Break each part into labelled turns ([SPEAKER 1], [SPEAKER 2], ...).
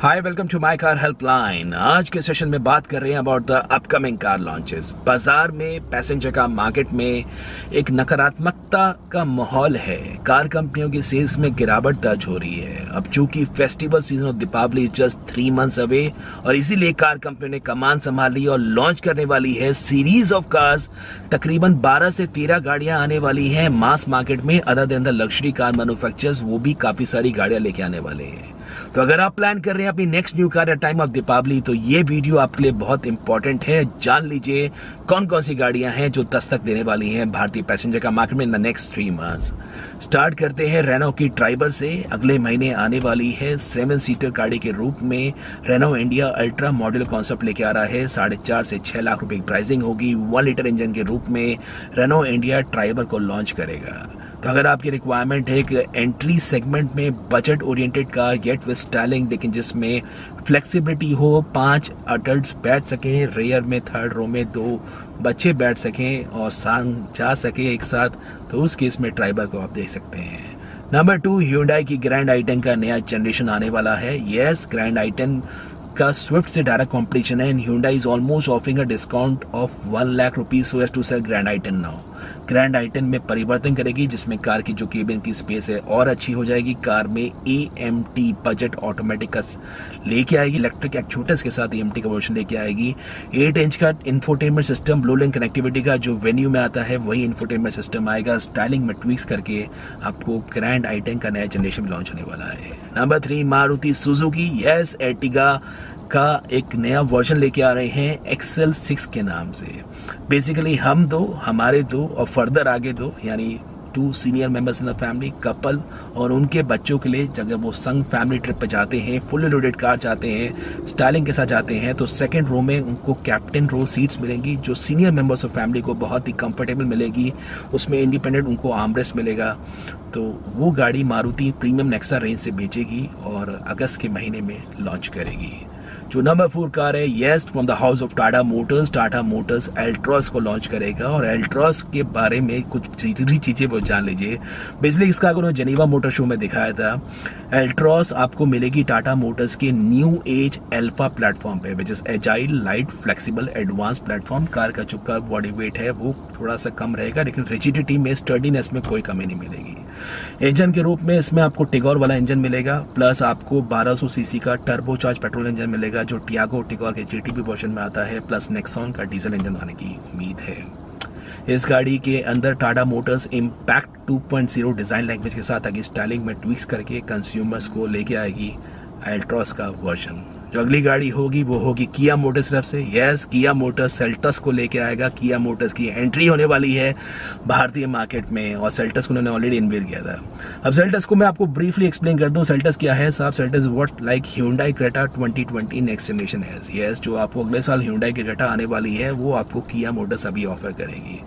[SPEAKER 1] Hi welcome to my car helpline आज के session में बात कर रहे हैं about the upcoming car launches बाज़ार में पैसेंजर का मार्केट में एक नकारात्मकता का माहौल है। कार कंपनियों की सेल्स में गिरावट दर्ज हो रही है। अब चूँकि festival season of Deepawali just three months away और इसीलिए कार कंपनियों ने कमान संभाली और लॉन्च करने वाली है सीरीज़ ऑफ़ कार्स तकरीबन 12 से 13 गाड़ियाँ आने वाली हैं मास मार्केट में। Other than the luxury car manufacturers वो भी काफ़ी सारी गाड़ियाँ लेके आने वाले हैं। तो अगर आप प्लान कर रहे हैं अपनी next new car time of Deepawali तो ये वीडियो आपके लिए बहुत इंपॉर्टेंट है। जान लीजिए, कौन कौन सी गाड़ियाँ हैं जो दस्तक देने वाली हैं भारतीय पैसेंजर का मार्केट में? In the next three months start करते हैं रेनो की ट्राइबर से। अगले महीने आने वाली है सेवन सीटर गाड़ी के रूप में। Renault India ultra model concept लेके आ रहा है। साढ़े चार से छह लाख रुपए की प्राइसिंग होगी। वन लीटर इंजन के रूप में रेनो इंडिया ट्राइबर को लॉन्च करेगा। तो अगर आपकी रिक्वायरमेंट है एक एंट्री सेगमेंट में budget oriented car get with styling लेकिन जिसमें फ्लेक्सिबिलिटी हो, पाँच अडल्ट बैठ सकें रेयर में थर्ड रो में दो बच्चे बैठ सकें और सांग जा सके एक साथ तो उस केस में ट्राइबर को आप देख सकते हैं। नंबर टू ह्यूडाई की ग्रैंड आइटन का नया जनरेशन आने वाला है। यस ग्रैंड आइटन का स्विफ्ट से डायरेक्ट कॉम्पिटिशन है and Hyundai is almost offering a discount of one lakh rupees to sell grand i ten now grand i ten में परिवर्तन करेगी, जिसमें कार की जो केबिन की स्पेस है, और अच्छी हो जाएगी। कार में A M T budget automatic लेके आएगी इलेक्ट्रिक एक्चुएटर्स के साथ ए एम टी का वर्जन लेके आएगी। एट इंच का infotainment system Blue Link connectivity का जो वेन्यू में आता है, वही इंफोटेनमेंट सिस्टम आएगा। स्टाइलिंग में ट्विक्स करके आपको ग्रैंड आइटन का नया जनरेशन लॉन्च होने वाला है। Number three Maruti Suzuki yes Ertiga का एक नया वर्जन लेके आ रहे हैं एक्सेल सिक्स के नाम से। बेसिकली हम दो, हमारे दो और फर्दर आगे दो, यानी two senior members in the family couple और उनके बच्चों के लिए जब वो संग फैमिली ट्रिप पर जाते हैं फुल लोडेड कार जाते हैं स्टाइलिंग के साथ जाते हैं तो सेकेंड रो में उनको कैप्टन रो सीट्स मिलेंगी, जो सीनियर मेंबर्स ऑफ़ फैमिली को बहुत ही कंफर्टेबल मिलेगी, उसमें इंडिपेंडेंट उनको आमरेस मिलेगा। तो वो गाड़ी मारुति प्रीमियम नेक्सा रेंज से बेचेगी और अगस्त के महीने में लॉन्च करेगी। जो नंबर फोर कार है yes from the house of Tata Motors Tata Motors Altroz को लॉन्च करेगा और एल्ट्रॉस के बारे में कुछ चीज़ें वो जान लीजिए। बिजली इसका उन्होंने जनीवा मोटर शो में दिखाया था एल्ट्रॉस आपको मिलेगी टाटा मोटर्स के न्यू एज एल्फा प्लेटफॉर्म पे which is agile light flexible advance platform car का चुका बॉडी वेट है, वो थोड़ा सा कम रहेगा, लेकिन रिजिडिटी में स्टर्डीनेस में कोई कमी नहीं मिलेगी। इंजन के रूप में इसमें आपको टिगोर वाला इंजन मिलेगा प्लस आपको 1200 सीसी का टर्बोचार्ज पेट्रोल इंजन मिलेगा, जो टियागो टिगोर के जीटीबी वर्जन में आता है प्लस नेक्सॉन का डीजल इंजन आने की उम्मीद है। इस गाड़ी के अंदर Tata Motors impact 2.0 design language के साथ आगे स्टाइलिंग में ट्विक्स करके कंज्यूमर्स को लेके आएगी अल्ट्रॉस का वर्जन जो अगली गाड़ी होगी, वो होगी किया मोटर्स तरफ़ से। यस किया मोटर्स सेल्टस को लेके आएगा। किया मोटर्स की एंट्री होने वाली है भारतीय मार्केट में और सेल्टस को उन्होंने ऑलरेडी इन्वेट किया था। अब सेल्टस को मैं आपको ब्रीफली एक्सप्लेन कर दूँ सेल्टस क्या है? साहब Seltos what like Hyundai Creta 2020 next generation है यस जो आपको अगले साल ह्यूडाई की क्रेटा आने वाली है, वो आपको किया मोटर्स अभी ऑफ़र करेगी।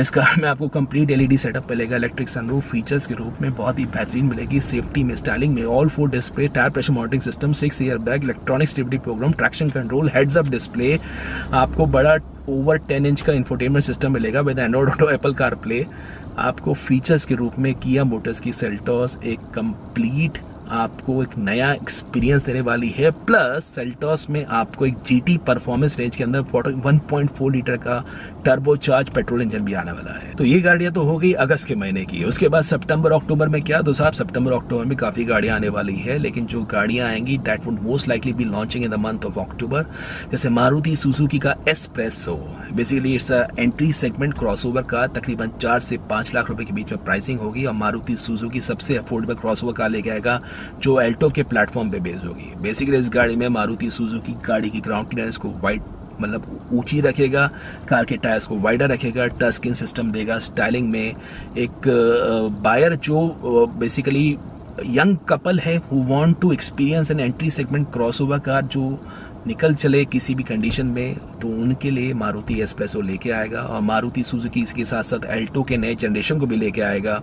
[SPEAKER 1] इस कार में आपको कंप्लीट एलईडी सेटअप मिलेगा इलेक्ट्रिक सनरूफ फीचर्स के रूप में बहुत ही बेहतरीन मिलेगी। सेफ्टी में स्टाइलिंग में all four display tyre pressure monitoring system six airbag electronic stability programme traction control heads up display आपको बड़ा ओवर टेन इंच का इंफोटेनमेंट सिस्टम मिलेगा with Android auto Apple car play आपको फीचर्स के रूप में किया मोटर्स की सेल्टॉस एक कंप्लीट आपको एक नया एक्सपीरियंस देने वाली है। प्लस सेल्टॉस में आपको एक जीटी परफॉर्मेंस रेंज के अंदर 1.4 लीटर का टर्बोचार्ज पेट्रोल इंजन भी आने वाला है। तो ये गाड़ियाँ तो हो गई अगस्त के महीने की। उसके बाद सितंबर अक्टूबर में क्या? तो साहब सितंबर अक्टूबर में काफ़ी गाड़ियाँ आने वाली है, लेकिन जो गाड़ियाँ आएँगी that would most likely be launching in the month of October जैसे मारुति सुजुकी का Spresso basically it's entry segment crossover का तकरीबन चार से पाँच लाख रुपए के बीच में प्राइसिंग होगी और मारुति सुजुकी सबसे अफोर्डेबल क्रॉसओवर कार लेके आएगा। जो एल्टो के प्लेटफॉर्म पे बेस होगी। बेसिकली इस गाड़ी में मारुति सुजुकी गाड़ी की ग्राउंड क्लियरेंस को वाइट मतलब ऊँची रखेगा कार के टायर्स को वाइडर रखेगा टच स्क्रीन सिस्टम देगा स्टाइलिंग में एक बायर जो बेसिकली यंग कपल है who want to experience an entry segment crossover car जो निकल चले किसी भी कंडीशन में तो उनके लिए मारुति एस्प्रेसो लेके आएगा और मारुति सुजुकी इसके साथ साथ एल्टो के नए जनरेशन को भी लेके आएगा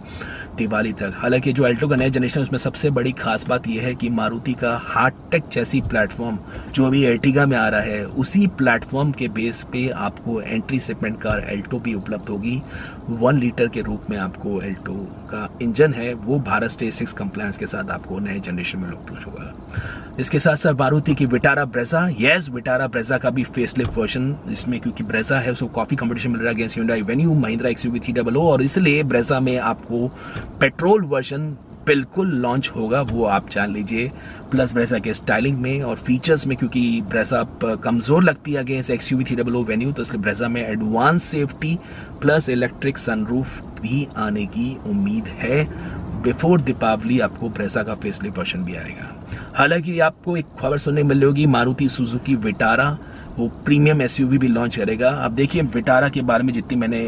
[SPEAKER 1] दिवाली तक। हालाँकि जो एल्टो का नया जनरेशन उसमें सबसे बड़ी खास बात यह है कि मारुति का हार्ट टेक जैसी प्लेटफॉर्म जो अभी एर्टिगा में आ रहा है, उसी प्लेटफॉर्म के बेस पे आपको एंट्री सेगमेंट कार एल्टो भी उपलब्ध होगी। वन लीटर के रूप में आपको एल्टो का इंजन है, वो भारत स्टेज सिक्स कंप्लायंस के साथ आपको नए जनरेशन में उपलब्ध होगा इसके साथ साथ मारुति की Vitara Brezza, yes, Vitara Brezza का भी फेसलिफ्ट वर्जन जिसमें क्योंकि ब्रेजा है, उसको काफ़ी कंपटीशन मिल रहा है against Venue Mahindra XUV three double O और इसलिए ब्रेजा में आपको पेट्रोल वर्जन बिल्कुल लॉन्च होगा, वो आप जान लीजिए। प्लस ब्रेसा के स्टाइलिंग में और फीचर्स में, क्योंकि ब्रेसा कमज़ोर लगती है against X U three double O Venue तो इसलिए ब्रेसा में advance safety plus electric sunroof भी आने की उम्मीद है। बिफोर दीपावली आपको ब्रेसा का फेसली वर्जन भी आएगा। हालाँकि आपको एक खबर सुनने मिल रही होगी, मारुति सुजुकी विटारा। वो प्रीमियम एसयूवी भी लॉन्च करेगा। अब देखिए, विटारा के बारे में जितनी मैंने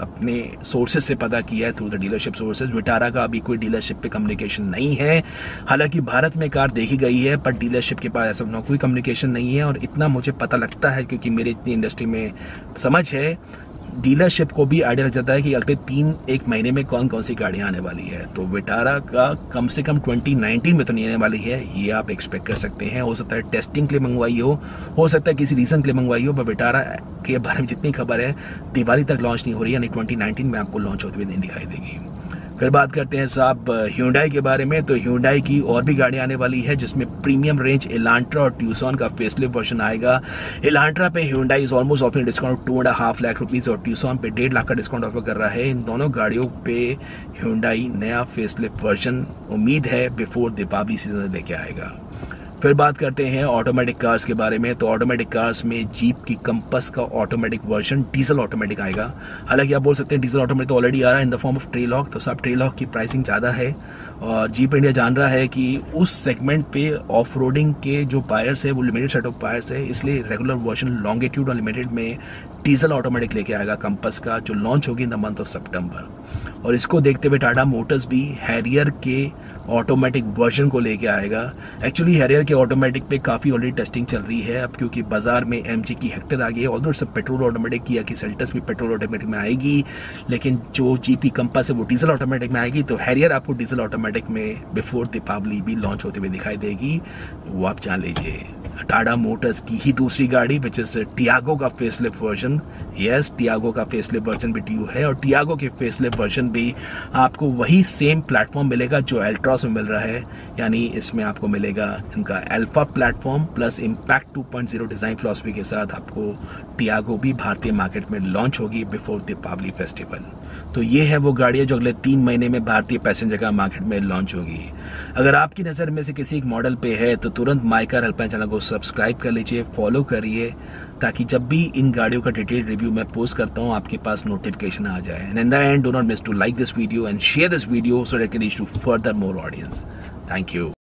[SPEAKER 1] अपने सोर्सेज से पता किया है through the dealership sources Vitara का अभी कोई डीलरशिप पे कम्युनिकेशन नहीं है। हालाँकि भारत में कार देखी गई है, पर डीलरशिप के पास ऐसा कोई कम्युनिकेशन नहीं है, और इतना मुझे पता लगता है, क्योंकि मेरे इतनी इंडस्ट्री में समझ है। डीलरशिप को भी आइडिया लग जाता है कि अगले तीन, एक महीने में कौन कौन सी गाड़ियाँ आने वाली है। तो विटारा का कम से कम 2019 में तो नहीं आने वाली है, ये आप एक्सपेक्ट कर सकते हैं। हो सकता है टेस्टिंग के लिए मंगवाई हो हो सकता है किसी रीजन के लिए मंगवाई हो पर विटारा के बारे में जितनी खबर है, दिवाली तक लॉन्च नहीं हो रही, यानी ट्वेंटी में आपको लॉन्च होते हुए नहीं दिखाई देगी। फिर बात करते हैं साहब ह्यूडाई के बारे में। तो ह्यूडाई की और भी गाड़ी आने वाली है, जिसमें प्रीमियम रेंज इलांट्रा और ट्यूसॉन का फेसलिप वर्जन आएगा। इलांट्रा पे Hyundai is almost offering discount two and half lakh rupees और ट्यूसॉन पे डेढ़ लाख का डिस्काउंट ऑफ़र कर रहा है। इन दोनों गाड़ियों पे ह्यूडाई नया फेसलिप वर्जन उम्मीद है बिफोर दीपावली सीज़न लेके आएगा। फिर बात करते हैं ऑटोमेटिक कार्स के बारे में। तो ऑटोमेटिक कार्स में जीप की कंपस का ऑटोमेटिक वर्जन डीजल ऑटोमेटिक आएगा। हालाँकि आप बोल सकते हैं डीजल ऑटोमेटिक तो ऑलरेडी आ रहा है in the form of Trailhawk तो सब ट्रेलॉक की प्राइसिंग ज़्यादा है। और जीप इंडिया जान रहा है कि उस सेगमेंट पे ऑफ़ के जो पायर्स है, वो लिमिटेड सेट ऑफ़ पायर्स है, इसलिए रेगुलर वर्जन लॉन्गिट्यूड और लिमिटेड में डीजल ऑटोमेटिक लेके आएगा कंपस का, जो लॉन्च होगी in the month of September और इसको देखते हुए टाटा मोटर्स भी हैरियर के ऑटोमेटिक वर्जन को लेके आएगा। एक्चुअली हैरियर के ऑटोमेटिक पे काफ़ी ऑलरेडी टेस्टिंग चल रही है अब, क्योंकि बाज़ार में एमजी की हेक्टर आ गई है। ऑल्दो सब पेट्रोल ऑटोमेटिक किया कि सेल्टस भी पेट्रोल ऑटोमेटिक में आएगी, लेकिन जो जी पी है वो डीजल ऑटोमेटिक में आएगी। तो हैरियर आपको डीजल ऑटोमेटिक में बिफोर दीपावली भी लॉन्च होते हुए दिखाई देगी। वो आप जान लीजिए। टाटा मोटर्स की ही दूसरी गाड़ी विच इज़ टियागो का फेसलिप वर्जन यस टियागो का फेसलिप वर्जन भी ड्यू है, और टियागो के फेसलिप वर्जन भी आपको वही सेम प्लेटफॉर्म मिलेगा जो एल्ट्रॉस में मिल रहा है, यानी इसमें आपको मिलेगा इनका Alpha platform plus impact 2.0 design philosophy के साथ आपको टियागो भी भारतीय मार्केट में लॉन्च होगी बिफोर दीपावली फेस्टिवल तो ये है वो गाड़ियाँ जो अगले तीन महीने में भारतीय पैसेंजर का मार्केट में लॉन्च होगी. अगर आपकी नज़र में से किसी एक मॉडल पे है तो तुरंत माइकार हेल्पलाइन चैनल को सब्सक्राइब कर लीजिए फॉलो करिए, ताकि जब भी इन गाड़ियों का डिटेल रिव्यू मैं पोस्ट करता हूँ, आपके पास नोटिफिकेशन आ जाए. And in the end do not miss to like this video and share this video so that can reach to further more audience thank you